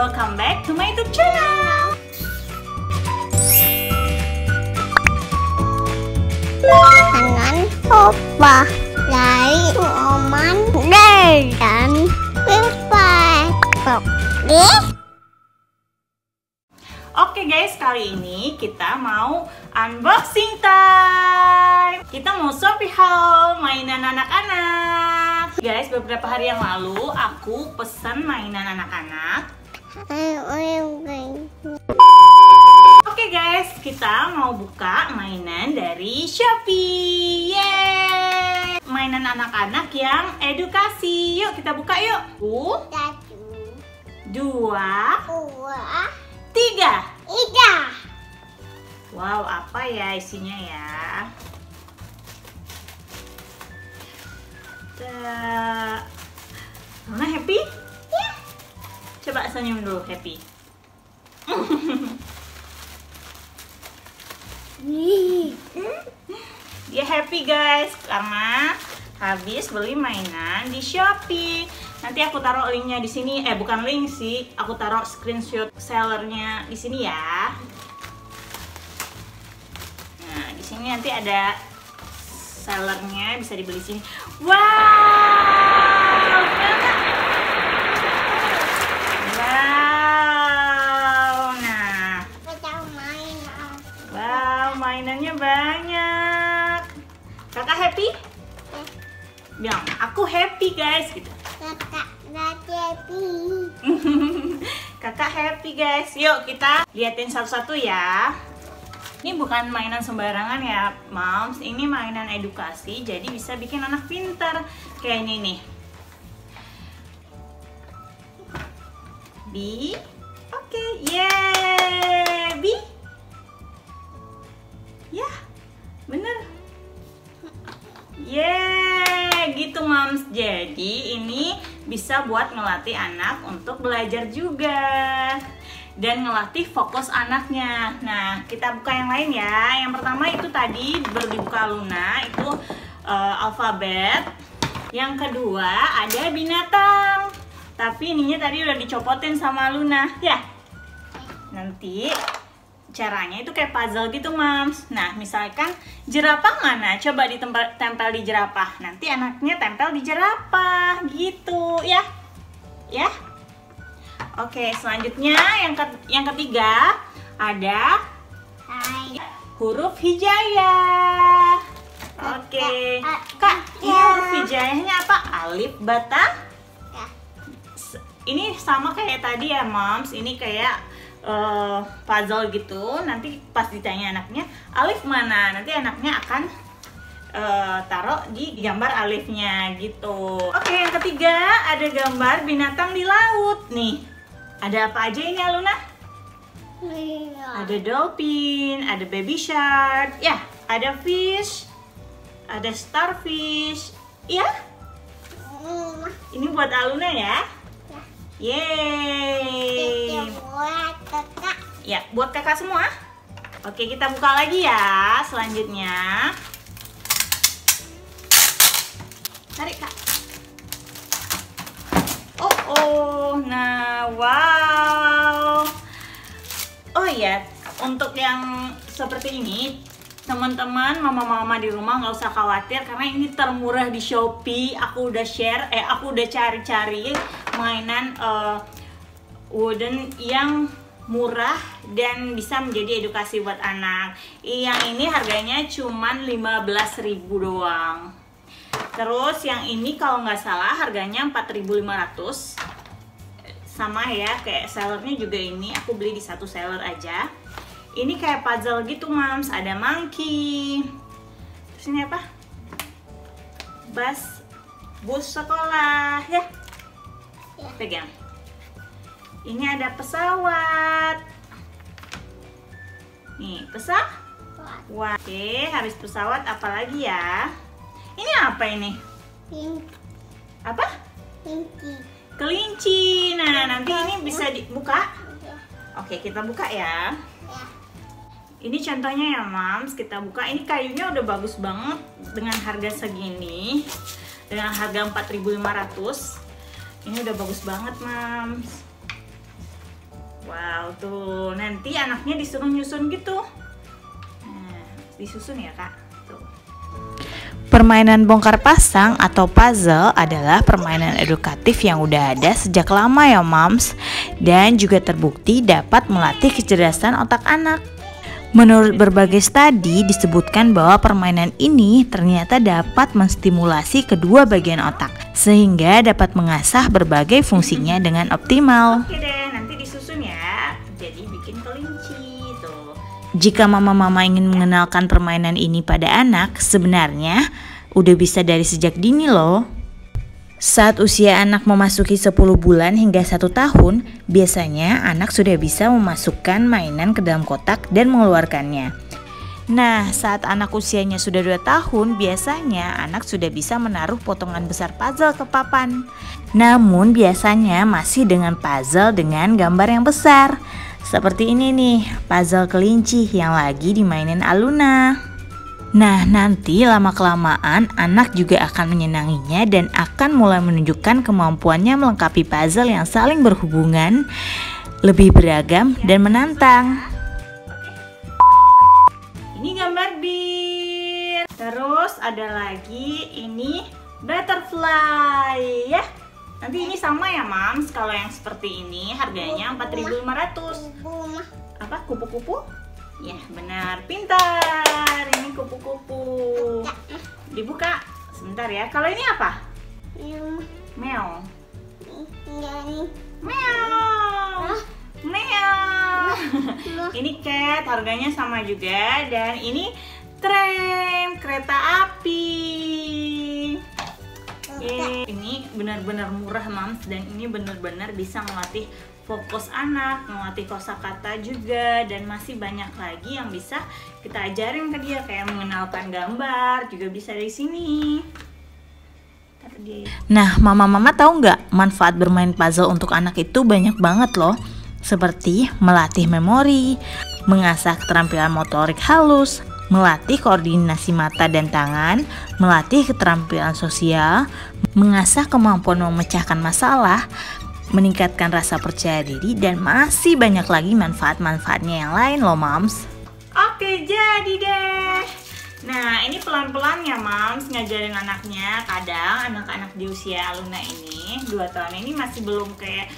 welcome back to my YouTube channel. Tangan opa dari oman dan pipa Oke Oke guys, kali ini kita mau unboxing time. Kita mau Shopee haul mainan anak-anak. Guys, beberapa hari yang lalu aku pesan mainan anak-anak. Oke guys, kita mau buka mainan dari Shopee. Yeay! Mainan anak-anak yang edukasi. Yuk kita buka yuk. Satu, dua, dua, tiga. tiga. Wow, apa ya isinya ya? Mama happy? Coba senyum dulu happy. Dia happy guys karena habis beli mainan di Shopee. Nanti aku taruh linknya di sini. Eh bukan link sih, aku taruh screenshot sellernya di sini ya. Nah di sini nanti ada sellernya bisa dibeli sini. Wow. Kakak happy guys. Yuk kita liatin satu-satu ya. Ini bukan mainan sembarangan ya moms. Ini mainan edukasi jadi bisa bikin anak pintar. Kayak ini nih. B. Oke yeay. B. Ya bener. Yeay, gitu moms. Jadi ini bisa buat ngelatih anak untuk belajar juga dan ngelatih fokus anaknya. Nah, kita buka yang lain ya. Yang pertama itu tadi baru dibuka Luna itu eh, alfabet. Yang kedua ada binatang. Tapi ininya tadi udah dicopotin sama Luna, ya. Nanti caranya itu kayak puzzle gitu, Mams. Nah, misalkan jerapah mana? Coba ditempel tempel di jerapah. Nanti anaknya tempel di jerapah gitu, ya. Ya. Oke, selanjutnya yang ke yang ketiga ada Hai. huruf hijayah. Oke. Kak, ini huruf hijayahnya apa? Alif, bata, Ya. Ini sama kayak tadi ya moms ini kayak eh, puzzle gitu. Nanti pas ditanya anaknya alif mana? Nanti anaknya akan eh, taruh di gambar alifnya gitu. Oke yang ketiga ada gambar binatang di laut. Nih ada apa aja ini Aluna? Iya. ada dolphin ada baby shark ya ada fish ada starfish. Ya ini buat Aluna ya? Ya. Yeay. Kakak. Ya, buat kakak semua. Oke, kita buka lagi ya selanjutnya. Tarik, Kak. Oh, oh. Nah, wow. Oh iya, untuk yang seperti ini, teman-teman, mama-mama di rumah nggak usah khawatir karena ini termurah di Shopee. Aku udah share, eh aku udah cari-cari mainan eh, wooden yang murah dan bisa menjadi edukasi buat anak. Yang ini harganya cuman 15.000 doang. Terus yang ini kalau nggak salah harganya 4.500 sama ya kayak sellernya juga ini aku beli di satu seller aja. Ini kayak puzzle gitu mams, ada monkey. Terus ini apa? Bus, bus sekolah ya. Ya. Pegang. Ini ada pesawat. Nih, pesawat. Wah, oke, habis pesawat apa lagi ya? Ini apa ini? pink. Apa? Pinky. Kelinci. Nah, nanti ini bisa dibuka. Ya. Oke, kita buka ya. Ya. Ini contohnya ya, Mams. Kita buka. Ini kayunya udah bagus banget dengan harga segini. Dengan harga 4.500. Ini udah bagus banget, Mams. Wow, tuh nanti anaknya disuruh nyusun gitu. Nah, disusun ya kak. Tuh. Permainan bongkar pasang atau puzzle adalah permainan edukatif yang udah ada sejak lama ya moms dan juga terbukti dapat melatih kecerdasan otak anak. Menurut berbagai studi disebutkan bahwa permainan ini ternyata dapat menstimulasi kedua bagian otak sehingga dapat mengasah berbagai fungsinya dengan optimal. Oke deh, Jika mama-mama ingin mengenalkan permainan ini pada anak, sebenarnya udah bisa dari sejak dini loh. Saat usia anak memasuki 10 bulan hingga 1 tahun, biasanya anak sudah bisa memasukkan mainan ke dalam kotak dan mengeluarkannya. Nah, saat anak usianya sudah 2 tahun, biasanya anak sudah bisa menaruh potongan besar puzzle ke papan. Namun biasanya masih dengan puzzle dengan gambar yang besar. Seperti ini nih, puzzle kelinci yang lagi dimainin Aluna. Nah, nanti lama-kelamaan anak juga akan menyenanginya dan akan mulai menunjukkan kemampuannya melengkapi puzzle yang saling berhubungan, lebih beragam dan menantang. Ini gambar bir. Terus ada lagi ini butterfly ya. Nanti ini sama ya, Mams. Kalau yang seperti ini harganya 4.500. Ibu mah. Apa? Kupu-kupu? Ya, benar. Pintar. Ini kupu-kupu. Dibuka. Sebentar ya. Kalau ini apa? Meow. Meow. Meow. Ini cat, harganya sama juga dan ini tren kereta api. Benar-benar murah mams dan ini benar-benar bisa melatih fokus anak, melatih kosakata juga dan masih banyak lagi yang bisa kita ajarin ke dia kayak mengenalkan gambar juga bisa dari sini. Dia. Nah, mama-mama tahu nggak manfaat bermain puzzle untuk anak itu banyak banget loh. Seperti melatih memori, mengasah keterampilan motorik halus, melatih koordinasi mata dan tangan, melatih keterampilan sosial, mengasah kemampuan memecahkan masalah, meningkatkan rasa percaya diri, dan masih banyak lagi manfaat-manfaatnya yang lain loh moms. Oke, jadi deh. Nah, ini pelan-pelan ya, Mams, ngajarin anaknya. Kadang anak-anak di usia Aluna ini, 2 tahun ini masih belum kayak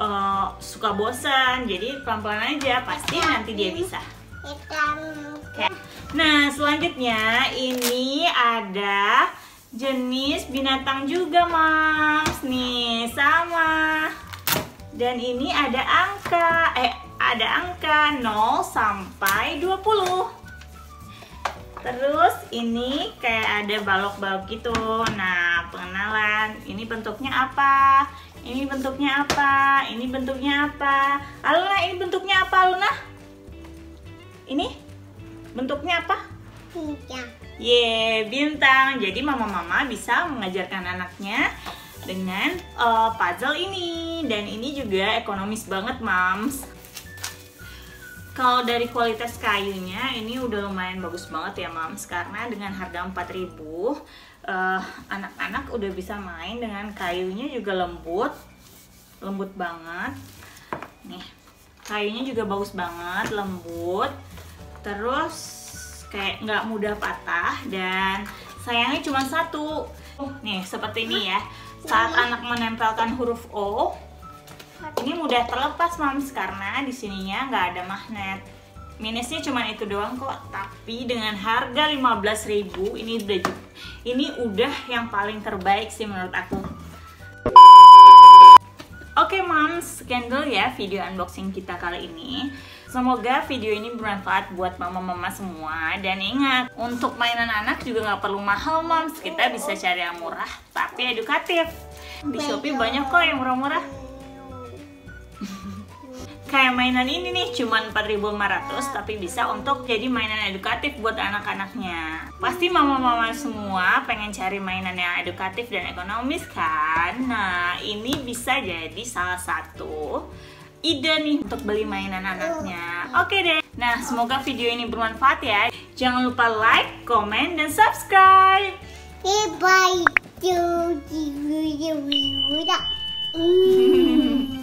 eh, suka bosan. Jadi pelan-pelan aja, pasti nanti dia bisa. Hitam. Oke. Nah, selanjutnya ini ada jenis binatang juga, Mams. Nih, sama. Dan ini ada angka, eh ada angka 0 sampai 20. Terus ini kayak ada balok-balok gitu. Nah, pengenalan. Ini bentuknya apa? Ini bentuknya apa? Ini bentuknya apa? Aluna, ini bentuknya apa, Aluna? Ini bentuknya apa? Hitam. Ye, bintang. Jadi mama-mama bisa mengajarkan anaknya dengan eh, puzzle ini dan ini juga ekonomis banget, Mams. Kalau dari kualitas kayunya ini udah lumayan bagus banget ya, Mams, karena dengan harga 4000 eh, anak-anak udah bisa main dengan kayunya juga lembut. Lembut banget. Nih, kayunya juga bagus banget, lembut. Terus kayak nggak mudah patah dan sayangnya cuma satu. Nih, seperti ini ya. Saat anak menempelkan huruf O, ini mudah terlepas mams karena di sininya nggak ada magnet. Minusnya cuma itu doang kok, tapi dengan harga 15.000 ini udah ini udah yang paling terbaik sih menurut aku. Oke mams, sekian dulu ya video unboxing kita kali ini. Semoga video ini bermanfaat buat mama-mama semua. Dan ingat, untuk mainan anak juga nggak perlu mahal mams Kita bisa cari yang murah, tapi edukatif. Di Shopee banyak kok yang murah-murah mainan ini nih, cuman 4.500 tapi bisa untuk jadi mainan edukatif buat anak-anaknya. Pasti mama-mama semua pengen cari mainan yang edukatif dan ekonomis kan? Nah, ini bisa jadi salah satu ide nih untuk beli mainan anaknya. Oke deh. Nah, semoga video ini bermanfaat ya. Jangan lupa like, komen, dan subscribe. Bye bye.